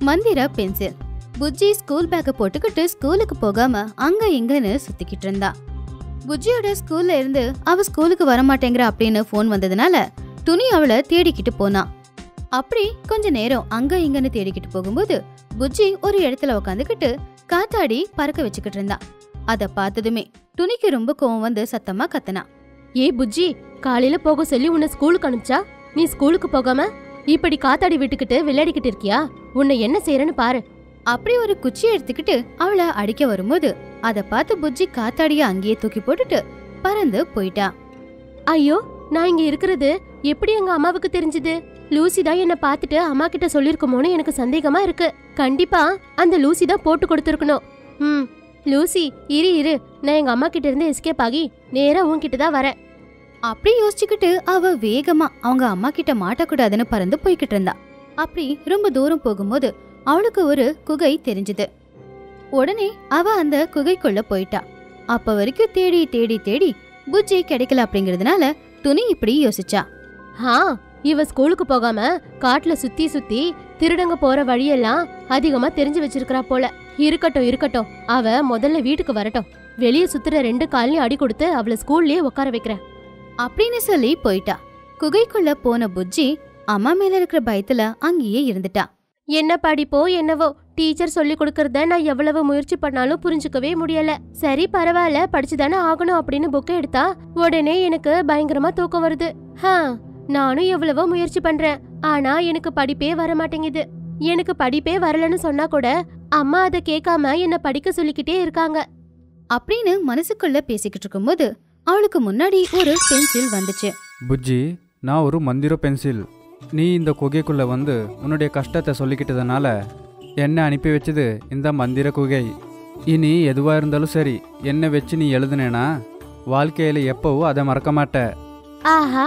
மந்திர pencil. Bujji school பேக்கை போட்டுக்கிட்டு ஸ்கூலுக்கு போகாம அங்க இங்கன்னு சுத்திக்கிட்டு இருந்தா. புஜ்ஜியோட ஸ்கூல்ல இருந்து அவ ஸ்கூலுக்கு வரமாட்டேங்கிற அப்படின்னு ஃபோன் வந்ததுனால துணி அவளை தேடிக்கிட்டு போனான் அப்படி கொஞ்ச நேரம் அங்க இங்கன்னு தேடிக்கிட்டு போகும்போது புஜ்ஜி ஒரு இடத்துல உக்காந்துக்கிட்டு காத்தாடி பறக்க வச்சுக்கிட்டு இருந்தா. அதை பார்த்ததுமே துணிக்கு ரொம்ப கோவம் வந்து சத்தமா கத்துனா. ஏய் புஜ்ஜி காலையில போக சொல்லி உன்னை ஸ்கூலுக்கு அனுப்பிச்சா? நீ ஸ்கூலுக்கு போகாம இப்படி காத்தாடி விட்டுக்கிட்டு விளையாடிக்கிட்டு இருக்கியா? உன்னை என்ன செய்யறேன்னு பாரு. அப்படி ஒரு குச்சி எடுத்துக்கிட்டு அவளை அடிக்க வரும்போது அத பார்த்து புஜ்ஜி காத்தாடிய அங்கேயே தூக்கி போட்டுட்டு பறந்து போயிட்டா ஐயோ நான் இங்க இருக்கிறது எப்படி எங்க அம்மாவுக்கு தெரிஞ்சது? லூசி தான் என்ன பார்த்துட்டு அம்மா கிட்ட சொல்லிருக்குமோன்னு எனக்கு சந்தேகமா இருக்கு. கண்டிப்பா அந்த லூசி தான் போட்டு கொடுத்துருக்கணும். ம் லூசி இரு இரு. நான் எங்க அம்மா கிட்ட இருந்து எஸ்கேப் ஆகி நேரா உன்கிட்ட தான் வரேன். அப்படி யோசிச்சுக்கிட்டு அவ வேகமா அவங்க அம்மா கிட்ட மாட்டக்கூடாதுன்னு பறந்து போய்கிட்டு இருந்தா. அப்படி ரொம்ப தூரம் போகும்போது அவளுக்கு ஒரு குகை தெரிஞ்சது. உடனே அவ அந்த குகைக்குள்ள போயிட்டா. அப்ப வரைக்கும் தேடி தேடி தேடி புஜ்ஜி கிடைக்கல அப்படிங்கறதுனால துணி இப்படி யோசிச்சா. ஹா இவ ஸ்கூலுக்கு போகாம காட்டுல சுத்தி சுத்தி திருடங்க போற வழியெல்லாம் அதிகமா தெரிஞ்சு வச்சிருக்கா போல. இருக்கட்டும் இருக்கட்டும். அவ முதல்ல வீட்டுக்கு வரட்டும். வெளிய சுத்துற ரெண்டு காலையும் அடி கொடுத்து அவளை ஸ்கூல்லயே உட்கார வைக்கிறேன். அப்படின்னு சொல்லி போயிட்டா. குகைக்குள்ள போன புஜ்ஜி அம்மா மேல இருக்கிற பயத்துல அங்கேயே இருந்துட்டா. என்ன படிப்போ என்னவோ. டீச்சர் சொல்லி கொடுக்கறத நான் எவ்வளவு முயற்சி பண்ணாலும் புரிஞ்சுக்கவே முடியல. சரி பரவாயில்ல படிச்சுதானே ஆகணும் அப்படின்னு புக்கை எடுத்தா உடனே எனக்கு பயங்கரமா தூக்கம் வருது. ஹா நானும் எவ்வளவோ முயற்சி பண்றேன். ஆனா எனக்கு படிப்பே வர மாட்டேங்குது எனக்கு படிப்பே வரலன்னு சொன்னா கூட அம்மா அதை கேட்காம என்ன படிக்க சொல்லிக்கிட்டே இருக்காங்க. அப்படின்னு மனசுக்குள்ள பேசிக்கிட்டு இருக்கும்போது அவளுக்கு முன்னாடி ஒரு பென்சில் வந்துச்சு. புஜ்ஜி நான் ஒரு மந்திர பென்சில். நீ இந்த குகைக்குள்ளே வந்து உன்னுடைய கஷ்டத்தை சொல்லிக்கிட்டதுனால என்னை அனுப்பி வச்சது இந்த மந்திர குகை. இனி எதுவாக இருந்தாலும் சரி என்னை வச்சு நீ எழுதுனேனா? வாழ்க்கையில் எப்பவும் அதை மறக்க மாட்ட. ஆஹா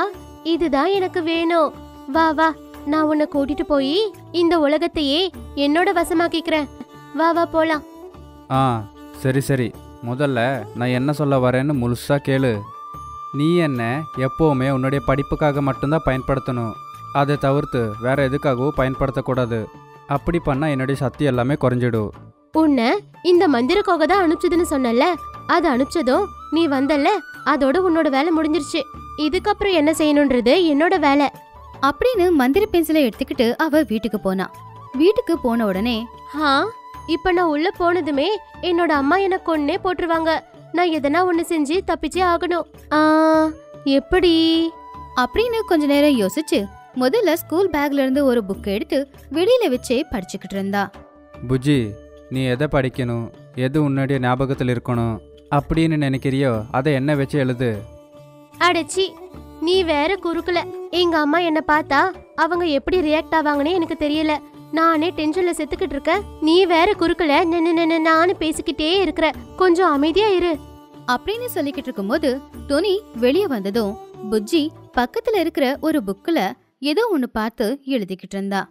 இதுதான் எனக்கு வேணும். வா வா நான் உன்னை கூட்டிட்டு போய் இந்த உலகத்தையே என்னோட வசமாக்கிக்கிறேன். வா வா போலாம். ஆ சரி சரி. முதல்ல நான் என்ன சொல்ல வரேன்னு முழுசாக கேளு. நீ என்ன எப்போவுமே உன்னுடைய படிப்புக்காக மட்டும்தான் பயன்படுத்தணும். அதை தவிர்த்து வேற எதுக்காகவும் பயன்படுத்தக்கூடாது. அப்படி பண்ணால் என்னுடைய சக்தி எல்லாமே குறைஞ்சிடும். உன்னை இந்த மந்திர கோகை தான் அனுப்பிச்சதுன்னு சொன்னல அது அனுப்பிச்சதும் நீ வந்தல்ல அதோட உன்னோட வேலை முடிஞ்சிருச்சு. இதுக்கப்புறம் என்ன செய்யணுன்றது என்னோட வேலை. அப்படின்னு மந்திர பென்சிலை எடுத்துக்கிட்டு அவ வீட்டுக்கு போனா. வீட்டுக்கு போன உடனே ஹா இப்ப நான் உள்ள போனதுமே என்னோட அம்மா என்ன கொன்னே போட்டுருவாங்க. நான் எதனா ஒண்ணு செஞ்சு தப்பிச்சே ஆகணும். ஆ எப்படி? அப்படின்னு கொஞ்ச நேரம் யோசிச்சு முதல்ல ஸ்கூல் பேக்ல இருந்து ஒரு புக் எடுத்து வெளியில வச்சே படிச்சுக்கிட்டு இருந்தா. புஜ்ஜி நீ எதை படிக்கணும்? எது உன்னுடைய ஞாபகத்தில் இருக்கணும்? அப்படின்னு நினைக்கிறியோ அதை என்ன வச்சு எழுது? அடச்சி நீ வேற குறுக்கல. எங்க அம்மா என்ன பார்த்தா அவங்க எப்படி ரியாக்ட் ஆவாங்கன்னு எனக்கு தெரியல. நானே டென்ஷன்ல செத்துக்கிட்டு இருக்கேன் நீ வேற குறுக்கல நின்னு நின்னு நானு பேசிக்கிட்டே இருக்கிற. கொஞ்சம் அமைதியா இரு. அப்படின்னு சொல்லிக்கிட்டு இருக்கும்போது துணி வெளியே வந்ததும் புஜ்ஜி பக்கத்துல இருக்கிற ஒரு புக்ல ஏதோ ஒன்னு பார்த்து எழுதிக்கிட்டு இருந்தா.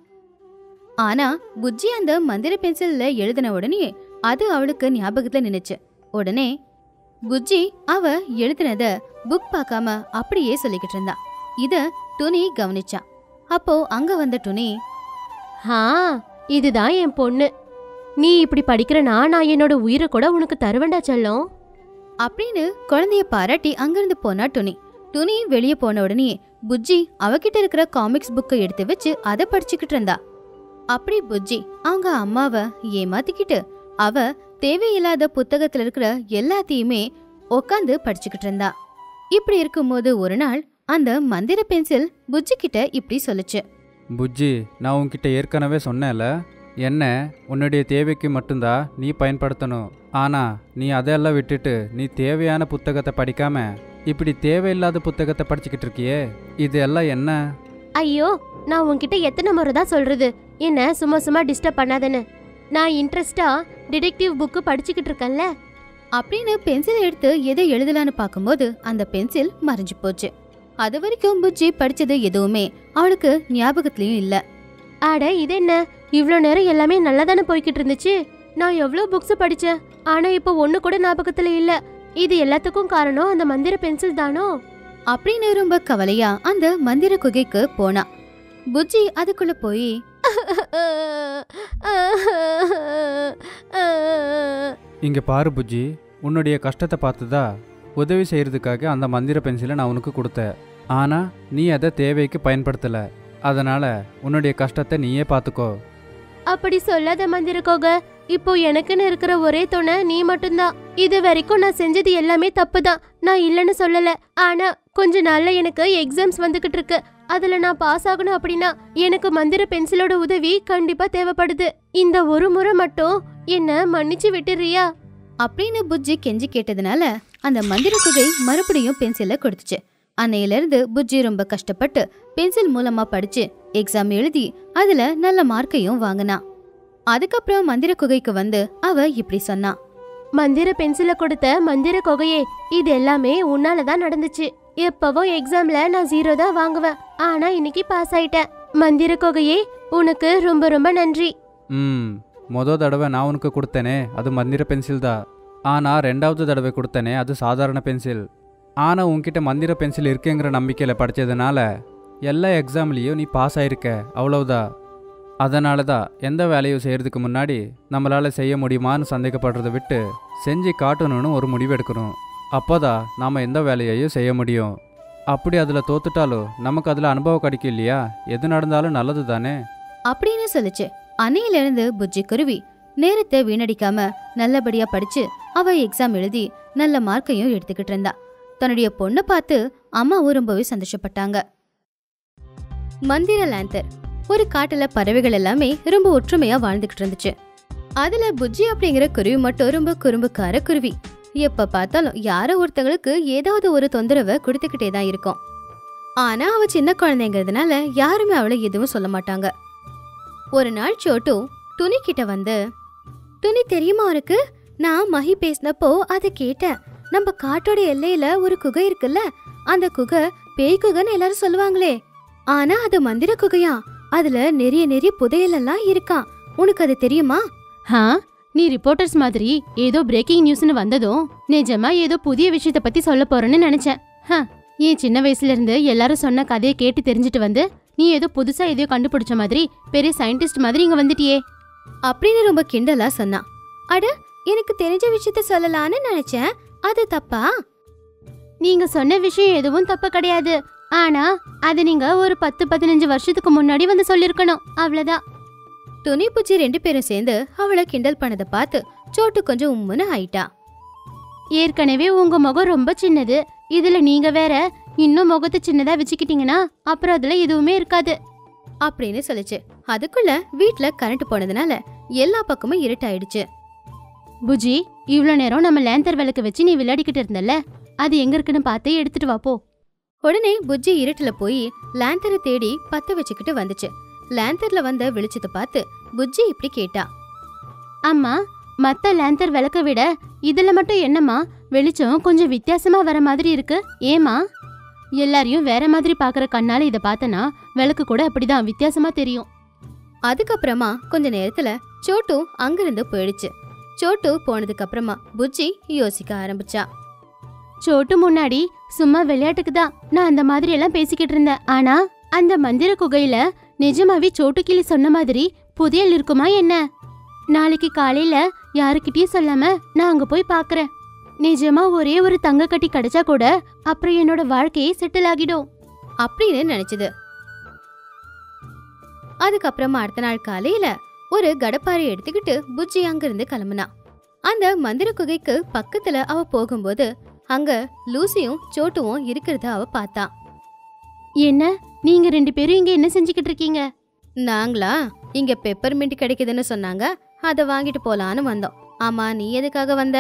ஆனா புஜ்ஜி அந்த மந்திர பென்சில்ல எழுதின உடனே அது அவளுக்கு ஞாபகத்துல நின்னுச்சு. உடனே புஜ்ஜி அவ எழுதினத புக் பார்க்காம அப்படியே சொல்லிக்கிட்டு இருந்தா. இத துணி கவனிச்சா. அப்போ அங்க வந்த துணி ஆ இதுதான் என் பொண்ணு. நீ இப்படி படிக்கிறனா நான் என்னோட உயிரை கூட உனக்கு தருவேண்டா செல்லம். அப்படின்னு குழந்தைய பாராட்டி அங்கிருந்து போனா துணி துணி வெளியே போன உடனே புஜ்ஜி அவகிட்ட இருக்கிற காமிக்ஸ் புக்கை எடுத்து வச்சு அதை படிச்சுக்கிட்டு இருந்தா. அப்படி புஜ்ஜி அவங்க அம்மாவை ஏமாத்திக்கிட்டு அவ தேவையில்லாத புத்தகத்துல இருக்கிற எல்லாத்தையுமே உக்காந்து படிச்சுக்கிட்டு இருந்தா. இப்படி இருக்கும்போது ஒரு நாள் அந்த மந்திர பென்சில் புஜ்ஜி கிட்ட இப்படி சொல்லுச்சு. புஜ்ஜி நான் உன்கிட்ட ஏற்கனவே சொன்னேன்ல. என்ன உன்னுடைய தேவைக்கு மட்டும்தான் நீ பயன்படுத்தணும். ஆனால் நீ அதெல்லாம் விட்டுட்டு நீ தேவையான புத்தகத்தை படிக்காம இப்படி தேவையில்லாத புத்தகத்தை படிச்சுக்கிட்டு இருக்கியே. இது எல்லாம் என்ன? ஐயோ நான் உன்கிட்ட எத்தனை முறை தான் சொல்றது? என்ன சும்மா சும்மா டிஸ்டர்ப் பண்ணாதேன்னு. நான் இன்ட்ரெஸ்டா டிடெக்டிவ் புக்கு படிச்சுக்கிட்டு இருக்கேன்ல. அப்படின்னு பென்சில் எடுத்து எதை எழுதலான்னு பார்க்கும்போது அந்த பென்சில் மறைஞ்சு போச்சு. அது வரைக்கும் புஜ்ஜி படிச்சது எதுவுமே அவளுக்கு ஞாபகத்திலயும் இல்ல. அட இது என்ன? இவ்ளோ நேரம் எல்லாமே நல்லா தானே போய்கிட்டு இருந்துச்சு? நான் எவ்வளோ புக்ஸ் படிச்சேன் ஆனா இப்போ ஒண்ணு கூட ஞாபகத்துல இல்ல. இது எல்லாத்துக்கும் காரணம் அந்த மந்திர பென்சில் தானோ? அப்படின்னு ரொம்ப கவலையா அந்த மந்திர குகைக்கு போனா. புஜ்ஜி அதுக்குள்ள போய் இங்கே பாரு புஜ்ஜி உன்னுடைய கஷ்டத்தை பார்த்துதா உதவி செய்கிறதுக்காக அந்த மந்திர பென்சிலை நான் உனக்கு கொடுத்தேன். ஆனால் நீ அதை தேவைக்கு பயன்படுத்தலை. அதனால் உன்னுடைய கஷ்டத்தை நீயே பார்த்துக்கோ. அப்படி சொல்லாத மந்திரக்கோக. இப்போ எனக்குன்னு இருக்கிற ஒரே துணை நீ மட்டும்தான். இது வரைக்கும் நான் செஞ்சது எல்லாமே தப்பு தான் நான் இல்லைன்னு சொல்லல. ஆனா கொஞ்ச நாள்ல எனக்கு எக்ஸாம்ஸ் வந்துகிட்டு இருக்கு. அதுல நான் பாஸ் ஆகணும் அப்படின்னா எனக்கு மந்திர பென்சிலோட உதவி கண்டிப்பா தேவைப்படுது. இந்த ஒரு முறை மட்டும் என்ன மன்னிச்சு விட்டுறியா? அப்படின்னு புஜ்ஜி கெஞ்சி கேட்டதுனால அந்த மந்திர குகை மறுபடியும் பென்சிலை கொடுத்துச்சு. அன்னையில இருந்து புஜ்ஜி ரொம்ப கஷ்டப்பட்டு பென்சில் மூலமா படிச்சு எக்ஸாம் எழுதி அதுல நல்ல மார்க்கையும் வாங்கினா. அதுக்கப்புறம் மந்திர குகைக்கு வந்து அவ இப்படி சொன்னா. மந்திர பென்சில கொடுத்த மந்திர கொகையே இது எல்லாமே உன்னால தான் நடந்துச்சு. எப்பவும் எக்ஸாம்ல நான் ஜீரோ தான் வாங்குவேன். ஆனா இன்னைக்கு பாஸ் ஆயிட்டேன். மந்திர கொகையே உனக்கு ரொம்ப ரொம்ப நன்றி. ம் மொதல் தடவை நான் உனக்கு கொடுத்தேனே அது மந்திர பென்சில் தான். ஆனால் ரெண்டாவது தடவை கொடுத்தேனே அது சாதாரண பென்சில் ஆனால் உன்கிட்ட மந்திர பென்சில் இருக்குங்கிற நம்பிக்கையில் படித்ததுனால எல்லா எக்ஸாம்லேயும் நீ பாஸ் ஆயிருக்க. அவ்வளவுதான் அதனால தான் எந்த வேலையும் செய்கிறதுக்கு முன்னாடி நம்மளால் செய்ய முடியுமான்னு சந்தேகப்படுறதை விட்டு செஞ்சு காட்டணும்னு ஒரு முடிவு எடுக்கணும். அப்போதான் நாம் எந்த வேலையையும் செய்ய முடியும். அப்படி அதில் தோத்துட்டாலும் நமக்கு அதில் அனுபவம் கிடைக்கும் இல்லையா? எது நடந்தாலும் நல்லது தானே? அப்படின்னு சொல்லிச்சு. அன்னையிலிருந்து புஜ்ஜி குருவி நேரத்தை வீணடிக்காம நல்லபடியா படிச்சு அவ எக்ஸாம் எழுதி நல்ல மார்க்கையும் எடுத்துக்கிட்டு இருந்தா. தன்னுடைய பொண்ணை பார்த்து அம்மாவும் ரொம்பவே சந்தோஷப்பட்டாங்க. மந்திர லேந்தர் ஒரு காட்டுல பறவைகள் எல்லாமே ரொம்ப ஒற்றுமையா வாழ்ந்துகிட்டு இருந்துச்சு. அதுல புஜ்ஜி அப்படிங்கிற குருவி மட்டும் ரொம்ப குறும்புக்கார குருவி. எப்ப பார்த்தாலும் யாரோ ஒருத்தங்களுக்கு ஏதாவது ஒரு தொந்தரவை கொடுத்துக்கிட்டே தான் இருக்கும். ஆனா அவ சின்ன குழந்தைங்கிறதுனால யாருமே அவளை எதுவும் சொல்ல மாட்டாங்க. ஒரு நாள் சோட்டு துணி கிட்ட வந்து துணி தெரியுமா உனக்கு? நான் மஹி பேசினப்போ அதை கேட்டேன். நம்ம காட்டோட எல்லையில ஒரு குகை இருக்குல்ல? அந்த குகை பேய் குகைன்னு எல்லாரும் சொல்லுவாங்களே. ஆனா அது மந்திர குகையா? அதுல நிறைய நிறைய புதையல் எல்லாம் இருக்கான் உனக்கு அது தெரியுமா? ஹா நீ ரிப்போர்ட்டர்ஸ் மாதிரி ஏதோ பிரேக்கிங் நியூஸ்னு வந்ததும் நிஜமா ஏதோ புதிய விஷயத்த பத்தி சொல்ல போறேன்னு நினைச்சேன். ஹ ஏன் சின்ன வயசுல இருந்து எல்லாரும் சொன்ன கதையை கேட்டு தெரிஞ்சுட்டு வந்து நீ ஏதோ புதுசா எதையோ கண்டுபிடிச்ச மாதிரி பெரிய சயின்டிஸ்ட் மாதிரி இங்க வந்துட்டியே. அப்படின்னு ரொம்ப கிண்டலா சொன்னான் அட எனக்கு தெரிஞ்ச விஷயத்த சொல்லலான்னு நினைச்சேன். அது தப்பா? நீங்க சொன்ன விஷயம் எதுவும் தப்பு கிடையாது. ஆனா அது நீங்க ஒரு பத்து பதினஞ்சு வருஷத்துக்கு முன்னாடி வந்து சொல்லிருக்கணும். அவ்வளவுதான். துணி பூச்சி ரெண்டு பேரும் சேர்ந்து அவளை கிண்டல் பண்ணதை பார்த்து சோட்டு கொஞ்சம் உம்முன்னு ஆயிட்டா. ஏற்கனவே உங்க முகம் ரொம்ப சின்னது. இதுல நீங்க வேற இன்னும் முகத்தை சின்னதா வச்சுக்கிட்டீங்கன்னா அப்புறம் அதுல எதுவுமே இருக்காது. அப்படின்னு சொல்லுச்சு. அதுக்குள்ள வீட்ல கரண்ட் போனதுனால எல்லா பக்கமும் இருட்டாயிடுச்சு. புஜி இவ்ளோ நேரம் நம்ம லேந்தர் விளக்கு வச்சு நீ விளையாடிக்கிட்டு இருந்தல்ல? அது எங்க இருக்குன்னு பார்த்து எடுத்துட்டு வா போ. உடனே புஜ்ஜி இருட்டுல போய் லேந்தரை தேடி பத்த வச்சுக்கிட்டு வந்துச்சு. லேந்தர்ல வந்த வெளிச்சத்தை பார்த்து புஜ்ஜி இப்படி கேட்டா. அம்மா மத்த லேந்தர் விளக்க விட இதுல மட்டும் என்னம்மா? வெளிச்சம் கொஞ்சம் வித்தியாசமா வர மாதிரி இருக்கு. ஏமா எல்லாரையும் வேற மாதிரி பாக்குற கண்ணால இத பார்த்தனா விளக்கு கூட அப்படிதான் வித்தியாசமா தெரியும். அதுக்கப்புறமா கொஞ்ச நேரத்துல சோட்டு அங்கிருந்து போயிடுச்சு. சோட்டு போனதுக்கு அப்புறமா புஜ்ஜி யோசிக்க ஆரம்பிச்சா. சோட்டு முன்னாடி சும்மா விளையாட்டுக்கு தான் நான் அந்த மாதிரி எல்லாம் பேசிக்கிட்டு இருந்தேன். ஆனா அந்த மந்திர குகையில நிஜமாவே சோட்டு கிளி சொன்ன மாதிரி புதையல் இருக்குமா என்ன? நாளைக்கு காலையில யாருக்கிட்டயும் சொல்லாம நான் அங்க போய் பாக்குறேன். நிஜமா ஒரே ஒரு தங்க கட்டி கிடைச்சா கூட அப்புறம் என்னோட வாழ்க்கையே செட்டில் ஆகிடும். அப்படின்னு நினைச்சது. அதுக்கப்புறமா அடுத்த நாள் காலையில ஒரு கடப்பாரை எடுத்துக்கிட்டு புஜ்ஜி அங்கிருந்து கிளம்புனா. அந்த மந்திர குகைக்கு பக்கத்துல அவ போகும்போது அங்க லூசியும் சோட்டுவும் இருக்கிறத அவ பார்த்தா. என்ன? நீங்க ரெண்டு பேரும் இங்க என்ன செஞ்சுக்கிட்டு இருக்கீங்க? நாங்களா? இங்க பெப்பர்மின்ட் கிடைக்குதுன்னு சொன்னாங்க. அதை வாங்கிட்டு போலான்னு வந்தோம். ஆமா நீ எதுக்காக வந்த?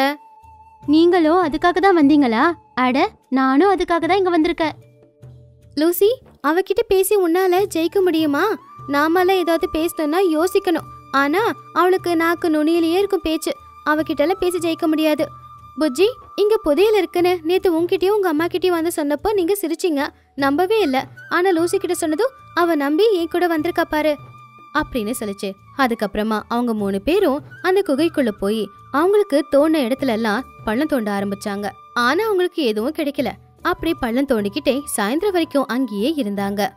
நீங்களும் அதுக்காக தான் வந்தீங்களா? அட நானும் அதுக்காக தான் இங்க வந்திருக்கேன் லூசி அவகிட்ட பேசி உன்னால ஜெயிக்க முடியுமா? நாமல ஏதாவது பேசணும்னா யோசிக்கணும். ஆனா அவளுக்கு நாக்கு நுனியிலேயே இருக்கும் பேச்சு. அவகிட்ட பேசி ஜெயிக்க முடியாது. புஜ்ஜி இங்க புதையல் இருக்குன்னு நேத்து உங்ககிட்டயும் உங்க அம்மா கிட்டயும் வந்து சொன்னப்போ நீங்க சிரிச்சீங்க. நம்பவே இல்ல. ஆனா லூசி கிட்ட சொன்னதும் அவ நம்பி என் கூட வந்திருக்கா பாரு அப்படின்னு சொல்லுச்சு. அதுக்கப்புறமா அவங்க மூணு பேரும் அந்த குகைக்குள்ள போய் அவங்களுக்கு தோண இடத்துல எல்லாம் பள்ளம் தோண்ட ஆரம்பிச்சாங்க. ஆனா அவங்களுக்கு எதுவும் கிடைக்கல. அப்படி பள்ளம் தோண்டிக்கிட்டே சாயந்தரம் வரைக்கும் அங்கேயே இருந்தாங்க.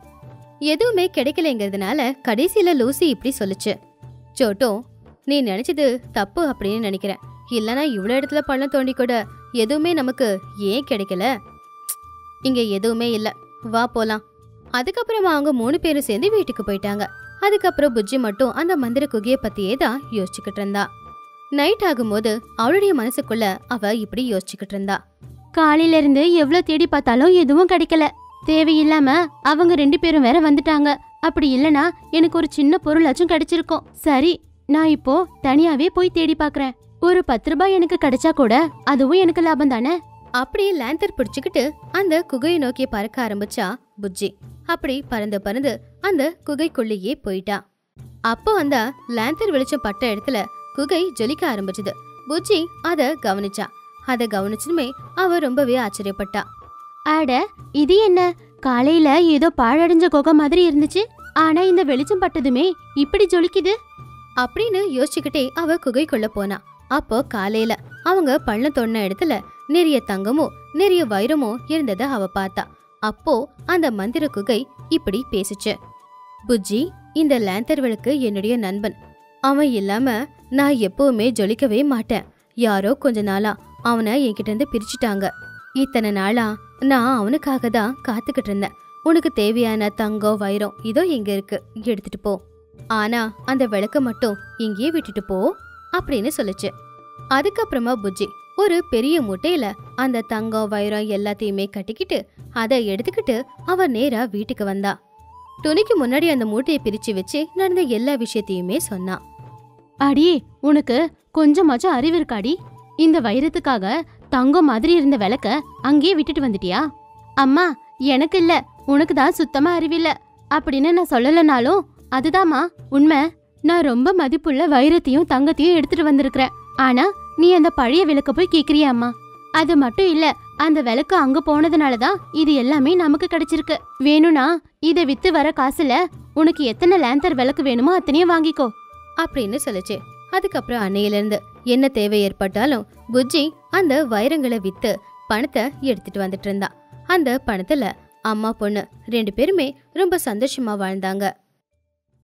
எதுவுமே கிடைக்கலங்கிறதுனால கடைசியில லூசி இப்படி சொல்லுச்சு. சோட்டோ நீ நினைச்சது தப்பு அப்படின்னு நினைக்கிறேன். இல்லைனா இவ்வளோ இடத்துல பள்ளம் தோண்டி கூட. எதுவுமே நமக்கு ஏன் கிடைக்கல? இங்கே எதுவுமே இல்லை. வா போலாம். அதுக்கப்புறமா அவங்க மூணு பேரும் சேர்ந்து வீட்டுக்கு போயிட்டாங்க. அதுக்கப்புறம் புஜ்ஜி மட்டும் அந்த மந்திர குகையை பற்றியே தான் யோசிச்சுக்கிட்டு இருந்தா. நைட் ஆகும்போது அவளுடைய மனசுக்குள்ள அவ இப்படி யோசிச்சுக்கிட்டு இருந்தா. காலையில இருந்து எவ்வளவு தேடி பார்த்தாலும் எதுவும் கிடைக்கல. தேவையில்லாம அவங்க ரெண்டு பேரும் வேற வந்துட்டாங்க. அப்படி இல்லனா எனக்கு ஒரு சின்ன பொருளாச்சும் கிடைச்சிருக்கும். சரி நான் இப்போ தனியாவே போய் தேடி பார்க்கறேன் ஒரு பத்து ரூபாய் எனக்கு கிடைச்சா கூட அதுவும் எனக்கு லாபம் தானே? அப்படியே லேந்தர் பிடிச்சுக்கிட்டு அந்த குகையை நோக்கி பறக்க ஆரம்பிச்சா புஜ்ஜி. அப்படி பறந்து பறந்து அந்த குகைக்குள்ளேயே போயிட்டா. அப்போ அந்த லேந்தர் வெளிச்சம் பட்ட இடத்துல குகை ஜொலிக்க ஆரம்பிச்சது. புஜ்ஜி அத கவனிச்சா. அத கவனிச்சதுமே அவ ரொம்பவே ஆச்சரியப்பட்டா. அட இது என்ன? காலையில ஏதோ பாழடைஞ்ச குகை மாதிரி இருந்துச்சு. ஆனா இந்த வெளிச்சம் பட்டதுமே இப்படி ஜொலிக்குது. அப்படின்னு யோசிச்சுக்கிட்டே அவ குகைக்குள்ள போனா. அப்போ காலையில அவங்க பள்ளம் தோண்டின இடத்துல நிறைய தங்கமோ நிறைய வைரமோ இருந்ததை அவ பார்த்தா. அப்போ அந்த மந்திர குகை இப்படி பேசுச்சு. புஜ்ஜி இந்த லேந்தர் விளக்கு என்னுடைய நண்பன். அவன் இல்லாம நான் எப்பவுமே ஜொலிக்கவே மாட்டேன். யாரோ கொஞ்ச நாளா அவனை என்கிட்ட இருந்து பிரிச்சுட்டாங்க. இத்தனை நாளா நான் அவனுக்காக தான் காத்துக்கிட்டு இருந்தேன். உனக்கு தேவையான தங்கம் வைரம் இதோ இங்க இருக்கு. எடுத்துட்டு போ. ஆனா அந்த விளக்க மட்டும் இங்கேயே விட்டுட்டு போ அப்படின்னு சொல்லுச்சு. அதுக்கப்புறமா புஜ்ஜி ஒரு பெரிய முட்டையில அந்த தங்கம் வைரம் எல்லாத்தையுமே கட்டிக்கிட்டு அதை எடுத்துக்கிட்டு அவ நேரா வீட்டுக்கு வந்தா. துணிக்கு முன்னாடி அந்த மூட்டையை பிரிச்சு வச்சு நடந்த எல்லா விஷயத்தையுமே சொன்னா. அடி உனக்கு கொஞ்சமாச்சும் அறிவு இருக்காடி. இந்த வைரத்துக்காக தங்கம் மாதிரி இருந்த விளக்க அங்கேயே விட்டுட்டு வந்துட்டியா? அம்மா எனக்கு இல்ல. உனக்கு தான் சுத்தமா அறிவில்ல. அப்படின்னு நான் சொல்லலனாலும் அதுதாம்மா உண்மை. நான் ரொம்ப மதிப்புள்ள வைரத்தையும் தங்கத்தையும் எடுத்துட்டு வந்திருக்கிறேன். ஆனா நீ அந்த பழைய விளக்க போய் கேக்குறியாம்மா? அது மட்டும் இல்ல அந்த விளக்கு அங்க போனதுனால தான் இது எல்லாமே நமக்கு கிடைச்சிருக்கு. வேணும்னா இதை வித்து வர காசுல உனக்கு எத்தனை லேந்தர் விளக்கு வேணுமோ அத்தனையும் வாங்கிக்கோ. அப்படின்னு சொல்லுச்சு. அதுக்கப்புறம் அன்னையில இருந்து என்ன தேவை ஏற்பட்டாலும் புஜ்ஜி அந்த வைரங்களை விற்று பணத்தை எடுத்துட்டு வந்துட்டு இருந்தான் அந்த பணத்துல அம்மா பொண்ணு ரெண்டு பேருமே ரொம்ப சந்தோஷமா வாழ்ந்தாங்க.